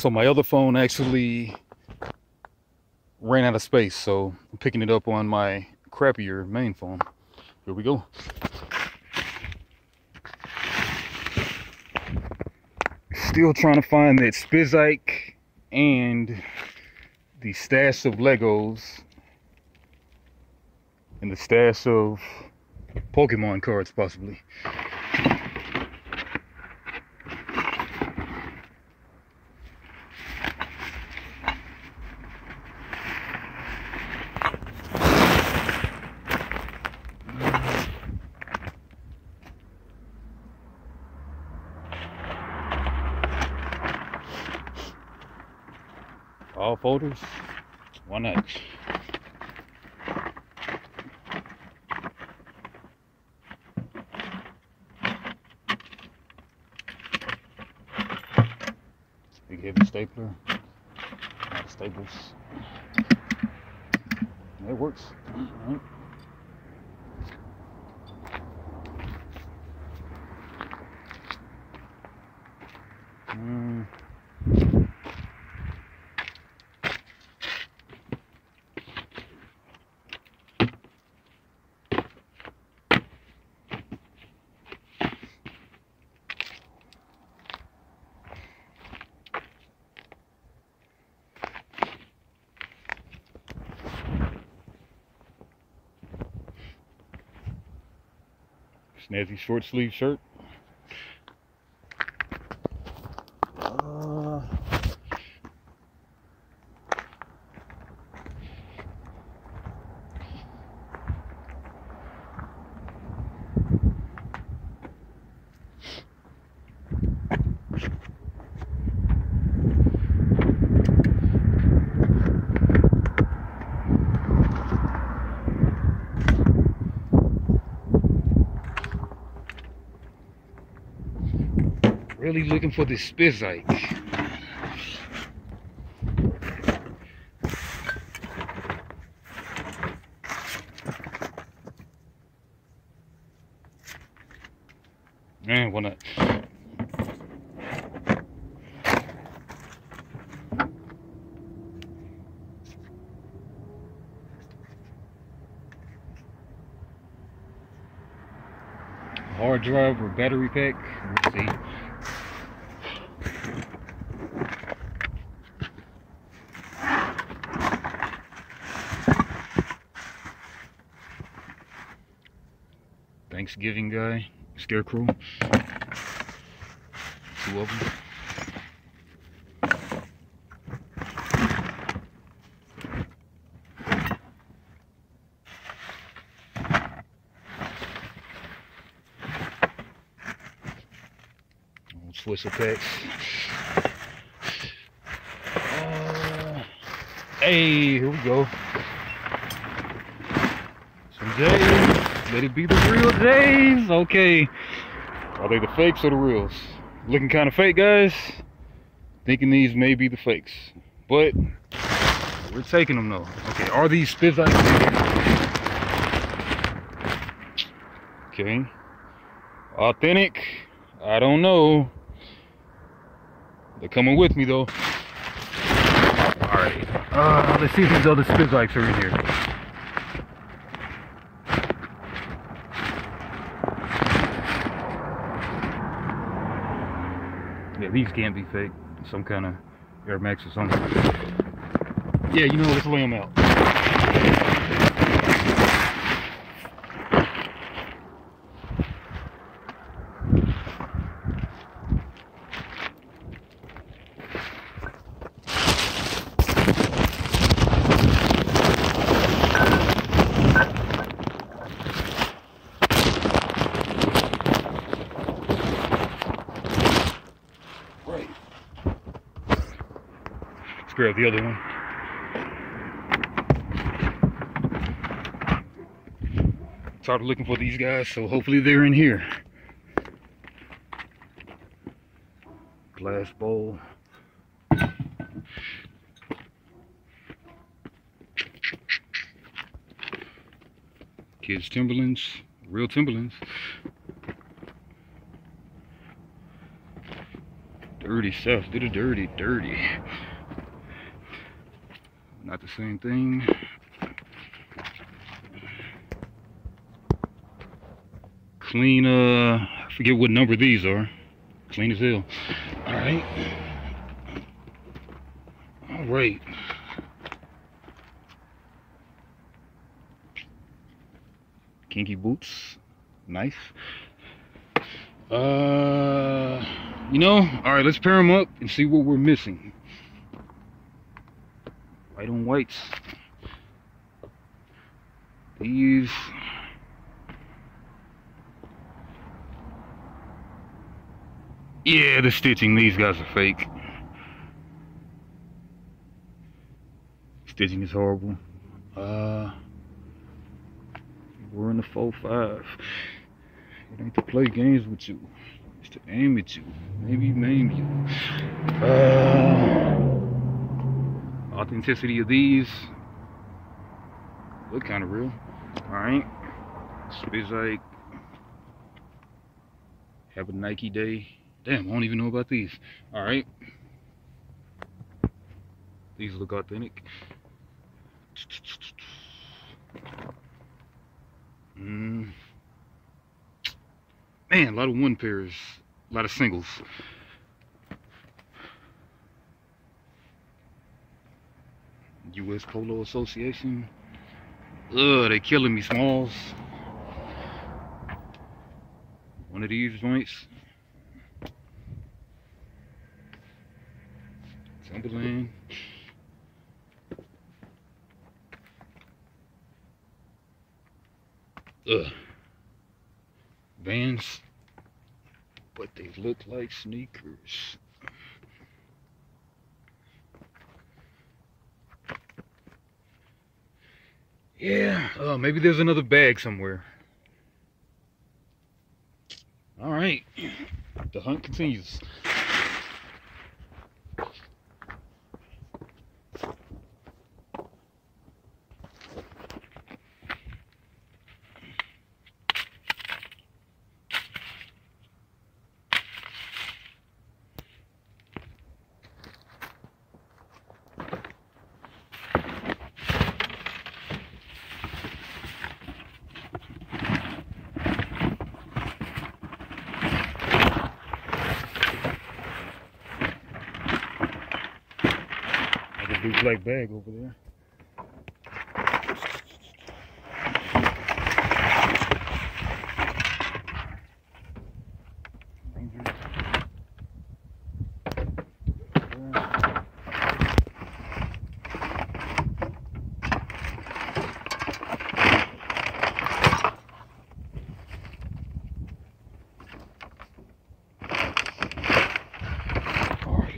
So my other phone actually ran out of space, so I'm picking it up on my crappier main phone. Here we go. Still trying to find that Spizike and the stash of Legos and the stash of Pokemon cards possibly. All folders, one X. Big heavy stapler, lot of staples. It works. Right. Mm. Snazzy short sleeve shirt. Really looking for this Spizike. Eh? Man, why not? Hard drive or battery pack. Let's see. Thanksgiving guy, Scarecrow. Two of them. Old Swiss packs. Uh, hey, here we go. Some J's. Let it be the real J's. Okay. Are they the fakes or the reals? Looking kind of fake, guys. Thinking these may be the fakes. But we're taking them though. Okay, are these Spizikes? Okay. Authentic. I don't know. They're coming with me though. Alright. Uh, let's see if these other Spizikes are in here. Yeah, these can't be fake. Some kind of Air Max or something. Yeah, you know, let's lay them out. Right. Let's grab the other one. Started looking for these guys, so hopefully they're in here. Glass bowl. Kids Timberlands, real Timberlands. Dirty stuff, did a dirty, dirty. Not the same thing. Clean, uh, I forget what number these are. Clean as hell. Alright. Alright. Kinky boots. Nice. Uh, you know, all right, let's pair them up and see what we're missing. White on whites. These. Yeah, the stitching, these guys are fake. Stitching is horrible. Uh, we're in the 4-5. It ain't to play games with you. It's to aim at you. Maybe maim you. Uh, authenticity of these look kind of real. Alright. It's like Have a Nike day. Damn, I don't even know about these. Alright. These look authentic. Mm. Man, a lot of one pairs, a lot of singles. U.S. Polo Association. Ugh, they're killing me, Smalls. One of these joints. Timberland. Ugh. Vans, but they look like sneakers. Yeah, uh, maybe there's another bag somewhere. All right, the hunt continues. big black bag over there.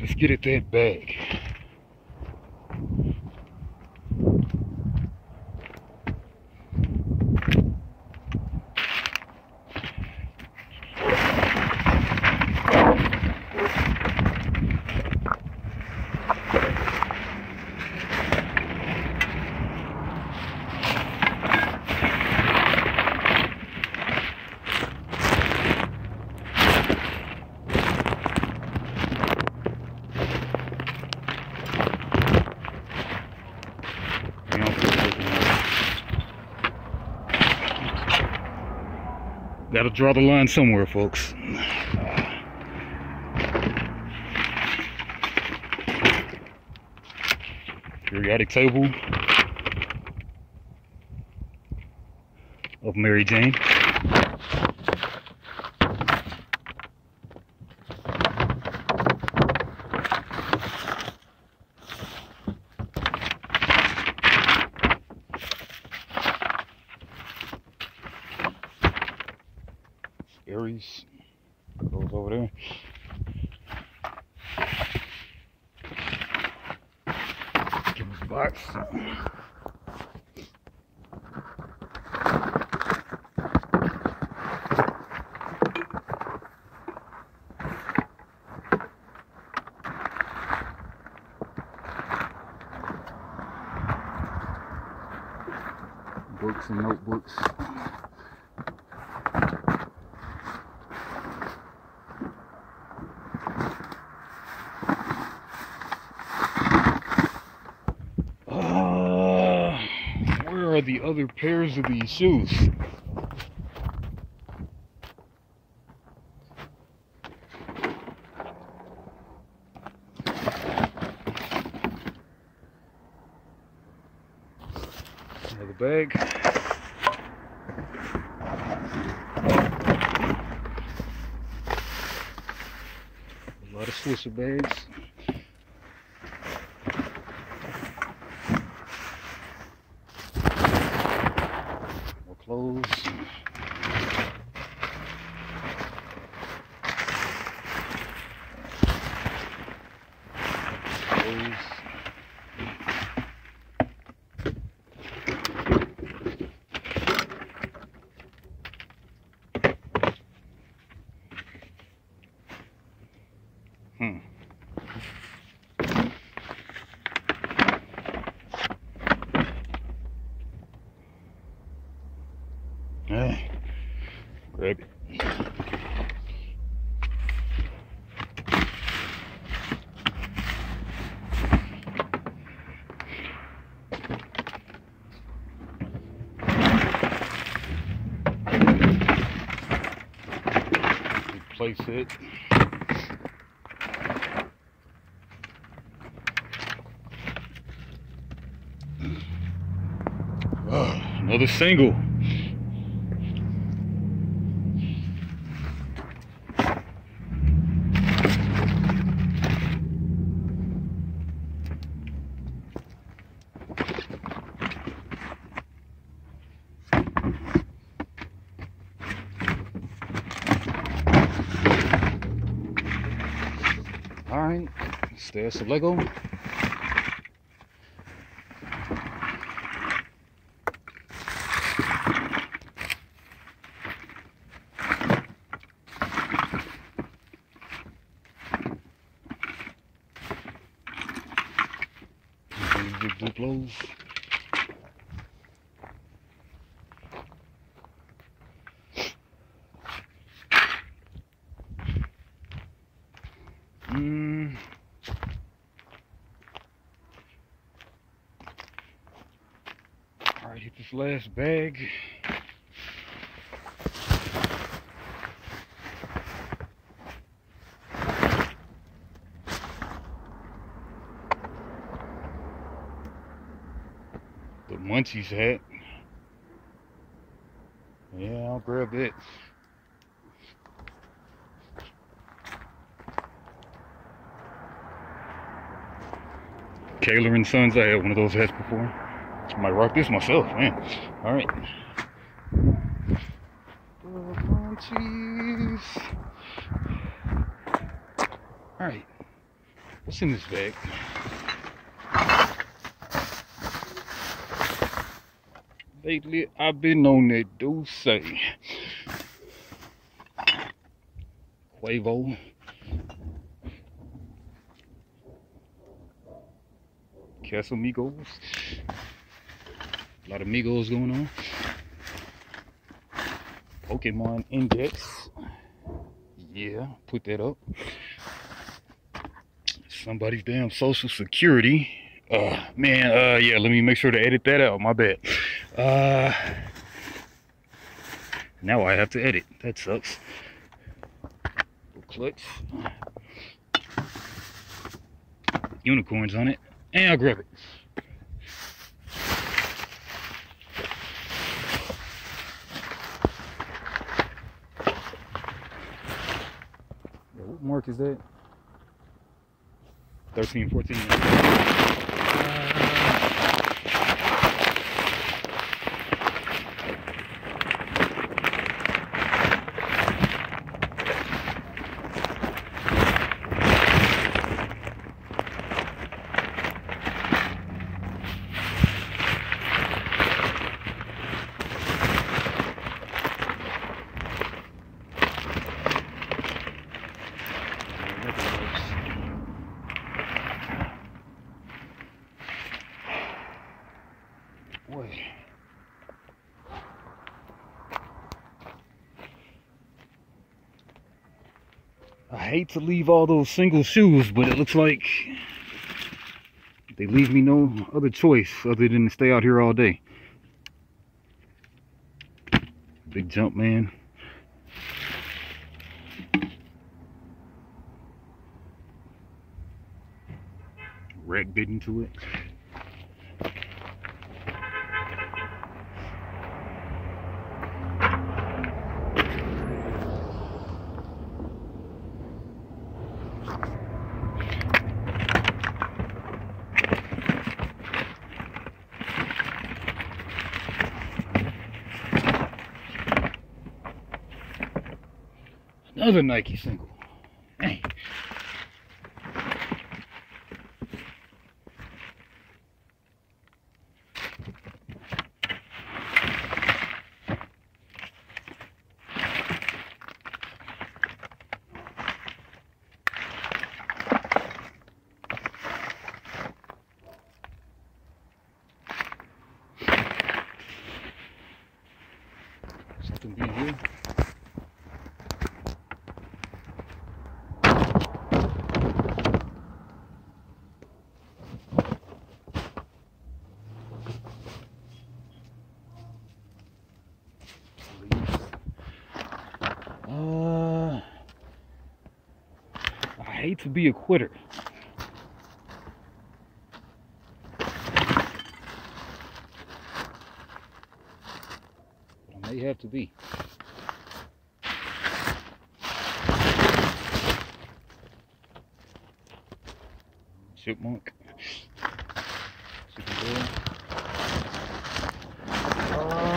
Let's get at that bag. Hang on for a second. Gotta draw the line somewhere, folks. Periodic table of Mary Jane. Give him his box. Books and notebooks. are the other pairs of these shoes? Another bag. A lot of Swisher bags. Grab it. Place it. Ah, another single. All right, there's some Lego. Big Duplos. Mm. All right, hit last bag. The Munchies hat. Yeah, I'll grab it. Kaler and Sons, I had one of those hats before. Might rock this myself, man. All right. All right. What's in this bag? Lately, I've been on that do say. Quavo. Casamigos. A lot of Migos going on. Pokemon Index. Yeah, put that up. Somebody's damn social security. Uh, man, uh, yeah, let me make sure to edit that out. My bad. Uh, now I have to edit. That sucks. Clutch. Unicorns on it. And I'll grab it. Mark is that? 13, 14. Uh, Boy. I hate to leave all those single shoes, but it looks like they leave me no other choice other than to stay out here all day. Big jump, man. Wreck bit into it. Another Nike single. Dang. Something be here. Uh, I hate to be a quitter. I may have to be. Chipmunk. Super good. Uh,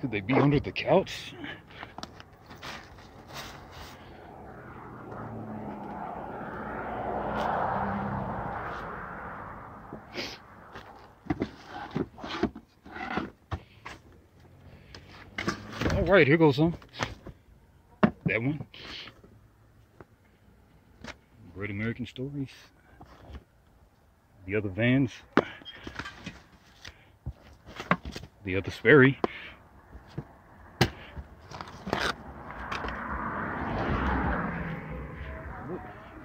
Could they be under the couch? All right, here goes some. That one. Great American Stories. The other Vans. The other Sperry.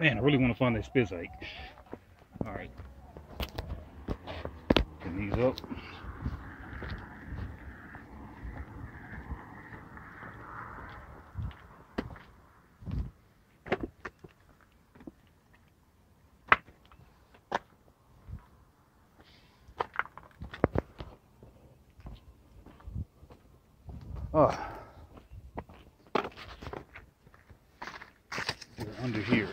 Man, I really want to find that Spizike. All right. Put these up. Oh. Under here.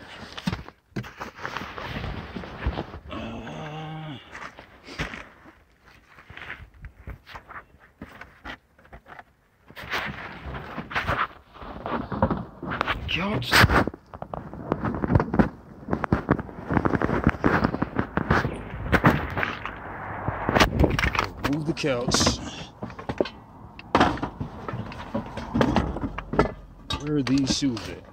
Uh, couch. Move the couch. Where are these shoes at?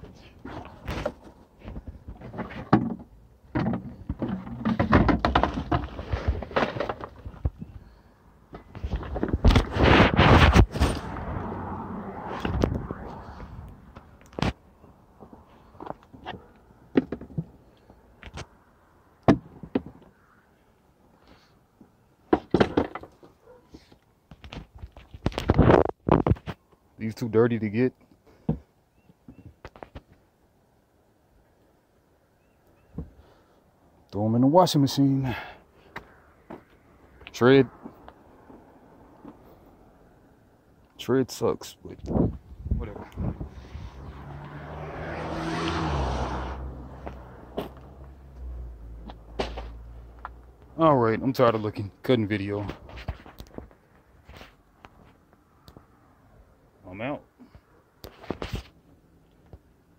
These too dirty to get. Throw them in the washing machine. Tread. Tread sucks, but whatever. All right, I'm tired of looking. Cutting video.